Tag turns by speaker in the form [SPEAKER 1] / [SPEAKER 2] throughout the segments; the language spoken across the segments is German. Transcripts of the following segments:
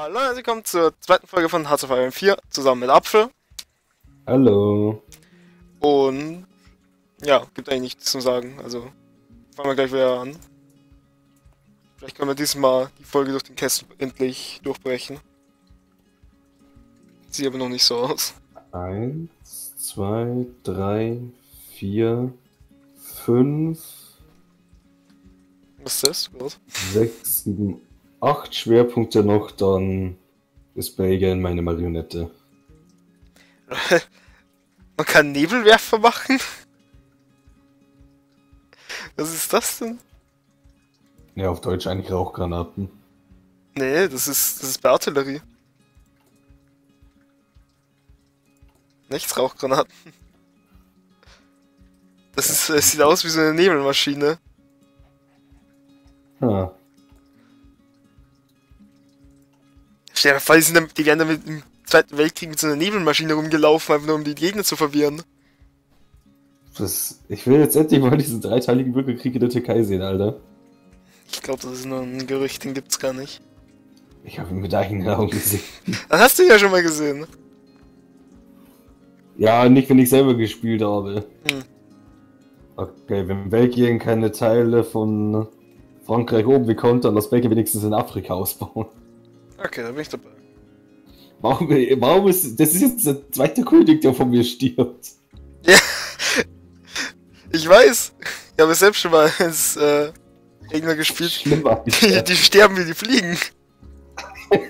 [SPEAKER 1] Hallo, herzlich willkommen zur zweiten Folge von Hearts of Iron 4 zusammen mit Apfel.
[SPEAKER 2] Hallo.
[SPEAKER 1] Und ja, gibt eigentlich nichts zu sagen. Also fangen wir gleich wieder an. Vielleicht können wir diesmal die Folge durch den Kessel endlich durchbrechen. Sieht aber noch nicht so aus.
[SPEAKER 2] Eins, zwei, drei, vier, fünf,
[SPEAKER 1] Was ist das? Was?
[SPEAKER 2] sechs, sieben, acht Schwerpunkte noch, dann ist Belgien meine Marionette.
[SPEAKER 1] Man kann Nebelwerfer machen? Was ist das denn?
[SPEAKER 2] Ja, auf Deutsch eigentlich Rauchgranaten.
[SPEAKER 1] Nee, das ist, das ist bei Artillerie. Nichts Rauchgranaten. Das ist, es sieht aus wie so eine Nebelmaschine.
[SPEAKER 2] Ha.
[SPEAKER 1] Stell dir vor, die, sind dann, die werden dann mit, im Zweiten Weltkrieg mit so einer Nebelmaschine rumgelaufen, einfach nur um die Gegner zu verwirren.
[SPEAKER 2] Das, ich will jetzt endlich mal diesen dreiteiligen Bürgerkrieg in der Türkei sehen, Alter.
[SPEAKER 1] Ich glaube, das ist nur ein Gerücht, den gibt's gar nicht.
[SPEAKER 2] Ich habe ihn mit eigenen Augen gesehen.
[SPEAKER 1] Das hast du ja schon mal gesehen.
[SPEAKER 2] Ja, nicht wenn ich selber gespielt habe.
[SPEAKER 1] Hm.
[SPEAKER 2] Okay, wenn Belgien keine Teile von Frankreich oben bekommt, dann lass Belgien wenigstens in Afrika ausbauen.
[SPEAKER 1] Okay, da bin ich dabei.
[SPEAKER 2] Warum, warum ist. Das ist jetzt der zweite König, der von mir stirbt.
[SPEAKER 1] Ja, ich weiß. Ich habe selbst schon mal als äh, Gegner gespielt.
[SPEAKER 2] Schlimm war
[SPEAKER 1] Die, die sterben wie die Fliegen.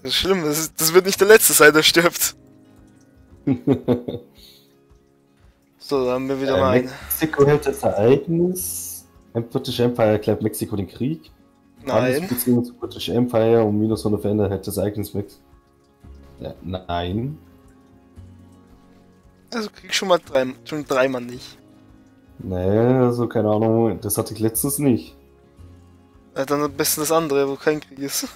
[SPEAKER 1] Das ist schlimm, das, ist, das wird nicht der letzte sein, der stirbt. So, da haben wir wieder mal
[SPEAKER 2] äh,
[SPEAKER 1] einen.
[SPEAKER 2] Mexiko hält das Ereignis. Ein British Empire erklärt Mexiko den Krieg.
[SPEAKER 1] Nein.
[SPEAKER 2] Zu British Empire um minus 100 verändert das Ereignis Mex. Ja, nein.
[SPEAKER 1] Also krieg schon mal drei, schon dreimal nicht.
[SPEAKER 2] Nee, also keine Ahnung, das hatte ich letztens nicht.
[SPEAKER 1] Ja, dann am besten das andere, wo kein Krieg ist.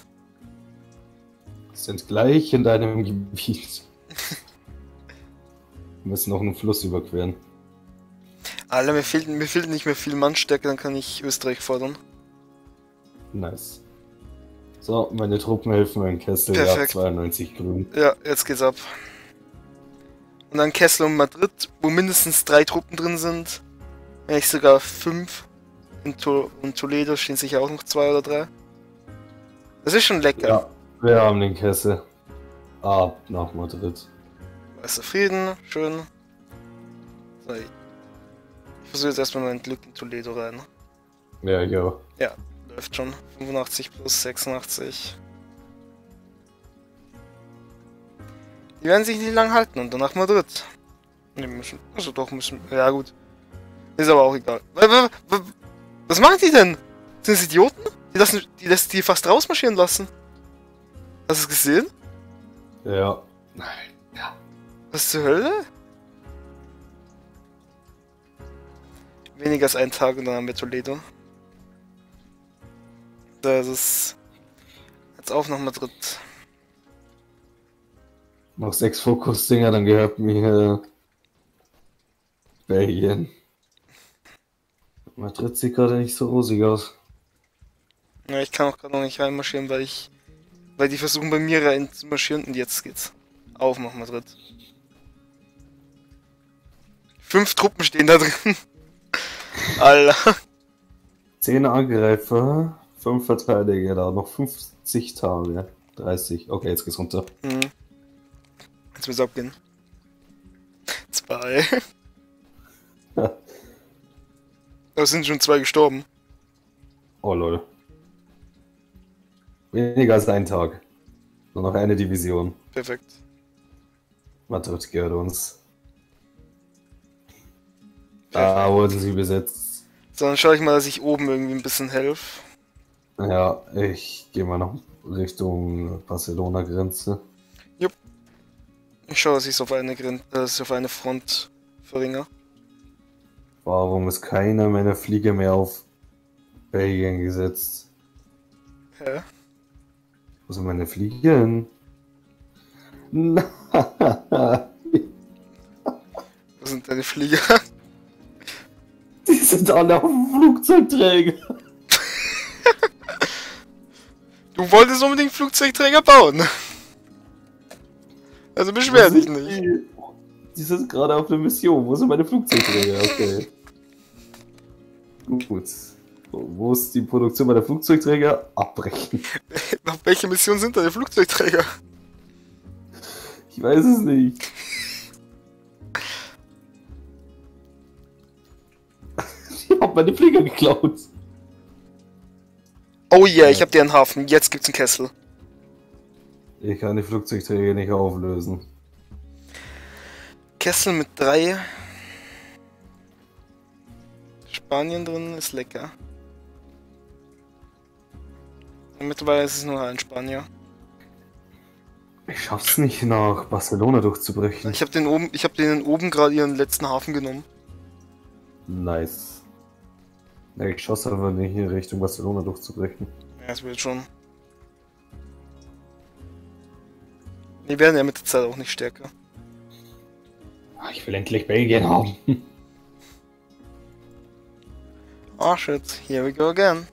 [SPEAKER 2] Sind gleich in deinem Gebiet. Wir müssen noch einen Fluss überqueren.
[SPEAKER 1] Alter, mir fehlt, mir fehlt nicht mehr viel Mannstärke, dann kann ich Österreich fordern.
[SPEAKER 2] Nice. So, meine Truppen helfen meinem Kessel. Ja,
[SPEAKER 1] Perfekt.
[SPEAKER 2] 92 grün.
[SPEAKER 1] Ja, jetzt geht's ab. Und dann Kessel und Madrid, wo mindestens drei Truppen drin sind. Wenn nicht sogar fünf. In to und Toledo stehen sicher auch noch zwei oder drei. Das ist schon lecker.
[SPEAKER 2] Ja, wir haben den Kessel. Ab nach Madrid.
[SPEAKER 1] Weißer Frieden, schön. So, ich versuche jetzt erstmal mein Glück in Toledo rein.
[SPEAKER 2] Ja, ja.
[SPEAKER 1] Läuft schon. 85 plus 86. Die werden sich nicht lang halten und danach Madrid. Ne, müssen. Also doch müssen. Ja gut. Ist aber auch egal. Wa- wa- wa- Was machen die denn? Sind das Idioten? Die lassen die, lässt die fast rausmarschieren lassen. Hast du es gesehen?
[SPEAKER 2] Ja. Nein. Ja.
[SPEAKER 1] Was zur Hölle? Weniger als ein Tag und dann haben wir Toledo. Das ist. Jetzt auf nach Madrid.
[SPEAKER 2] Noch sechs Fokusdinger, dann gehört mir Belgien. Madrid sieht gerade nicht so rosig aus.
[SPEAKER 1] Ja, ich kann auch gerade noch nicht reinmarschieren, weil ich. Weil die versuchen bei mir rein zu marschieren und jetzt geht's. Auf nach Madrid. Fünf Truppen stehen da drin. Alter.
[SPEAKER 2] Zehn Angreifer, fünf Verteidiger, da noch 50 Tage. 30. Okay, jetzt geht's runter.
[SPEAKER 1] Hm. Jetzt wird's abgehen. Zwei. Da sind schon zwei gestorben.
[SPEAKER 2] Oh lol. Weniger als ein Tag. Nur noch eine Division.
[SPEAKER 1] Perfekt.
[SPEAKER 2] Madrid gehört uns. Da wurden sie besetzt.
[SPEAKER 1] So, dann schaue ich mal, dass ich oben irgendwie ein bisschen helfe.
[SPEAKER 2] Ja, ich gehe mal noch Richtung Barcelona-Grenze.
[SPEAKER 1] Ich schaue, dass ich es auf eine Gren äh, auf eine Front verringere.
[SPEAKER 2] Warum ist keiner meiner Flieger mehr auf Belgien gesetzt?
[SPEAKER 1] Hä?
[SPEAKER 2] Wo sind meine Fliegen? Nein.
[SPEAKER 1] Wo sind deine Flieger?
[SPEAKER 2] Die sind alle auf dem Flugzeugträger.
[SPEAKER 1] Du wolltest unbedingt Flugzeugträger bauen. Also beschwer dich nicht.
[SPEAKER 2] Die, sind gerade auf der Mission. Wo sind meine Flugzeugträger? Okay. Gut. Wo ist die Produktion meiner Flugzeugträger? Abbrechen.
[SPEAKER 1] Auf welche Mission sind deine Flugzeugträger?
[SPEAKER 2] Ich weiß es nicht. Ich hab meine Flieger geklaut.
[SPEAKER 1] Oh yeah, ich hab dir einen Hafen. Jetzt gibt's einen Kessel.
[SPEAKER 2] Ich kann die Flugzeugträger nicht auflösen.
[SPEAKER 1] Kessel mit drei. Spanien drin ist lecker. Und mittlerweile ist es nur ein Spanier.
[SPEAKER 2] Ich schaff's nicht nach Barcelona durchzubrechen.
[SPEAKER 1] Ich habe den oben, ich habe denen oben gerade ihren letzten Hafen genommen.
[SPEAKER 2] Nice. Ja, ich schaff's aber nicht in Richtung Barcelona durchzubrechen.
[SPEAKER 1] Ja, es wird schon. Die werden ja mit der Zeit auch nicht stärker.
[SPEAKER 2] Ah, Ich will endlich Belgien haben.
[SPEAKER 1] Oh shit, here we go again.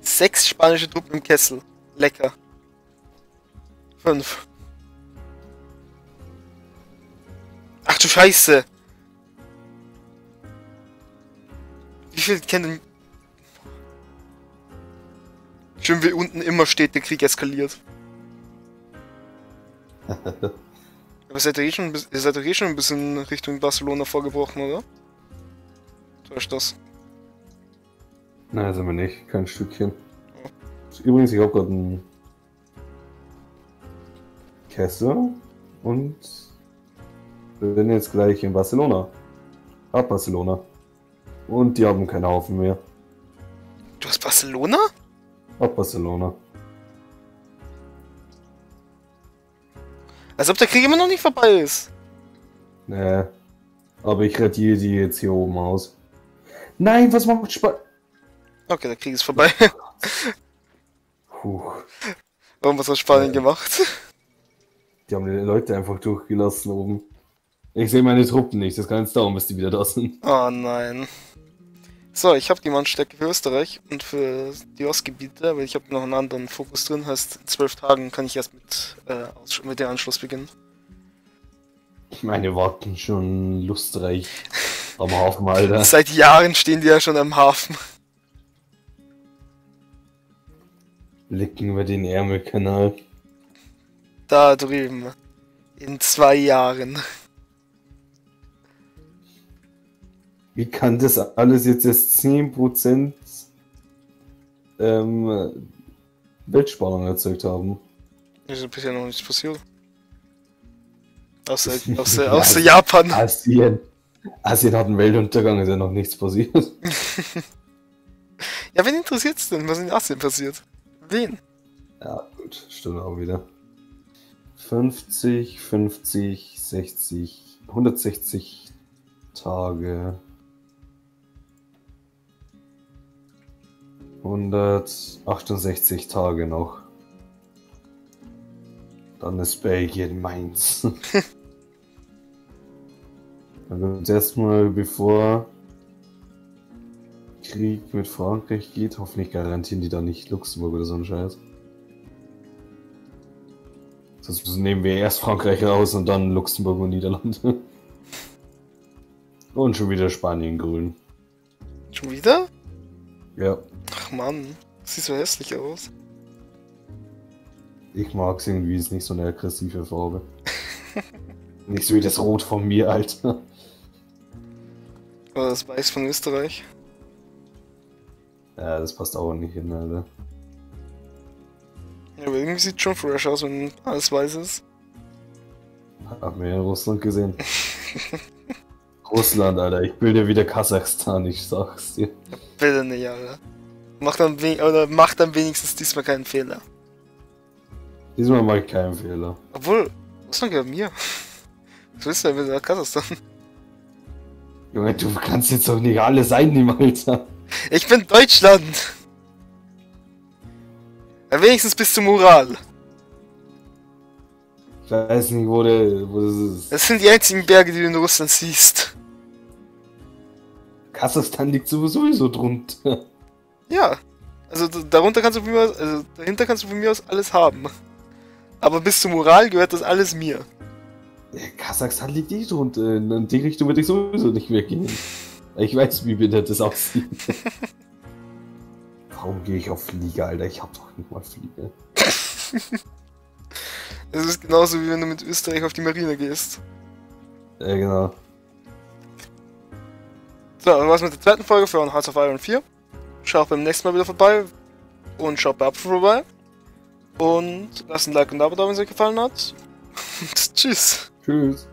[SPEAKER 1] Sechs spanische Truppen im Kessel. Lecker. Fünf. Ach du Scheiße. Viel kennen... Schön wie unten immer steht, der Krieg eskaliert. Aber seid ihr eh schon, ihr seid doch eh schon ein bisschen Richtung Barcelona vorgebrochen, oder? Täuscht das?
[SPEAKER 2] Nein, sind wir nicht. Kein Stückchen. Übrigens, ich habe gerade einen Kessel und bin jetzt gleich in Barcelona. Ab Barcelona. Und die haben keinen Haufen mehr.
[SPEAKER 1] Du hast Barcelona?
[SPEAKER 2] Ab Barcelona.
[SPEAKER 1] Als ob der Krieg immer noch nicht vorbei ist.
[SPEAKER 2] Nee. Aber ich radiere die jetzt hier oben aus. Nein, was macht Spaß?
[SPEAKER 1] Okay, der Krieg ist vorbei.
[SPEAKER 2] Puh.
[SPEAKER 1] Warum was hat Spanien gemacht?
[SPEAKER 2] Die haben die Leute einfach durchgelassen oben. Ich sehe meine Truppen nicht, das kann jetzt dauern, bis die wieder da sind.
[SPEAKER 1] Oh nein. So, ich habe die Mannstärke für Österreich und für die Ostgebiete, aber ich habe noch einen anderen Fokus drin. Heißt, in zwölf Tagen kann ich erst mit, äh, mit dem Anschluss beginnen.
[SPEAKER 2] Ich meine, warten schon lustreich am Hafen, Alter.
[SPEAKER 1] Seit Jahren stehen die ja schon am Hafen.
[SPEAKER 2] Blicken wir den Ärmelkanal.
[SPEAKER 1] Da drüben. In zwei Jahren.
[SPEAKER 2] Wie kann das alles jetzt erst 10% ähm, Weltspannung erzeugt haben?
[SPEAKER 1] Ist bisher noch nichts passiert. Außer, außer, außer Japan.
[SPEAKER 2] Asien. Asien hat einen Weltuntergang, ist ja noch nichts passiert.
[SPEAKER 1] Ja, wen interessiert's denn, was in Asien passiert? Wen?
[SPEAKER 2] Ja, gut, stimmt auch wieder. 50, 50, 60, 160 Tage. 168 Tage noch. Dann ist Belgien meins. Dann wird erstmal, bevor Krieg mit Frankreich geht, hoffentlich garantieren die da nicht Luxemburg oder so ein Scheiß. Sonst nehmen wir erst Frankreich raus und dann Luxemburg und Niederlande. Und schon wieder Spanien grün.
[SPEAKER 1] Schon wieder?
[SPEAKER 2] Ja,
[SPEAKER 1] Mann, sieht so hässlich aus.
[SPEAKER 2] ich mag's irgendwie, ist nicht so eine aggressive Farbe. nicht so wie das Rot von mir, Alter.
[SPEAKER 1] Oder das Weiß von Österreich.
[SPEAKER 2] Ja, das passt auch nicht hin, Alter.
[SPEAKER 1] Ja, aber irgendwie sieht schon fresh aus, wenn alles weiß ist.
[SPEAKER 2] Haben wir in Russland gesehen. Russland, Alter, ich bilde wieder Kasachstan, ich sag's dir.
[SPEAKER 1] Bitte nicht, Alter. Mach dann, oder mach dann wenigstens diesmal keinen Fehler.
[SPEAKER 2] Diesmal mache ich keinen Fehler.
[SPEAKER 1] Obwohl, Russland gehört mir. Was willst du denn mit Kasachstan?
[SPEAKER 2] Junge, du kannst jetzt doch nicht alles einnehmen, Alter.
[SPEAKER 1] Ich bin Deutschland! Ja, wenigstens bis zum Ural.
[SPEAKER 2] Ich weiß nicht, wo, der, wo das ist.
[SPEAKER 1] Das sind die einzigen Berge, die du in Russland siehst.
[SPEAKER 2] Kasachstan liegt sowieso drunter.
[SPEAKER 1] Ja. Also darunter kannst du von mir aus, also dahinter kannst du von mir aus alles haben. Aber bis zum Ural gehört das alles mir.
[SPEAKER 2] Ja, Kasachstan liegt eh drunter. In die Richtung würde ich sowieso nicht mehr gehen. Ich weiß, wie bitte das aussieht. Warum gehe ich auf Flieger, Alter? Ich hab doch nicht mal Flieger.
[SPEAKER 1] Es ist genauso wie wenn du mit Österreich auf die Marine gehst.
[SPEAKER 2] Ja, genau.
[SPEAKER 1] So, dann war's mit der zweiten Folge von Hearts of Iron 4. Schaut beim nächsten Mal wieder vorbei. Und schaut bei Apfel vorbei. Und lasst ein Like und ein Abo da, wenn es euch gefallen hat. Tschüss.
[SPEAKER 2] Tschüss.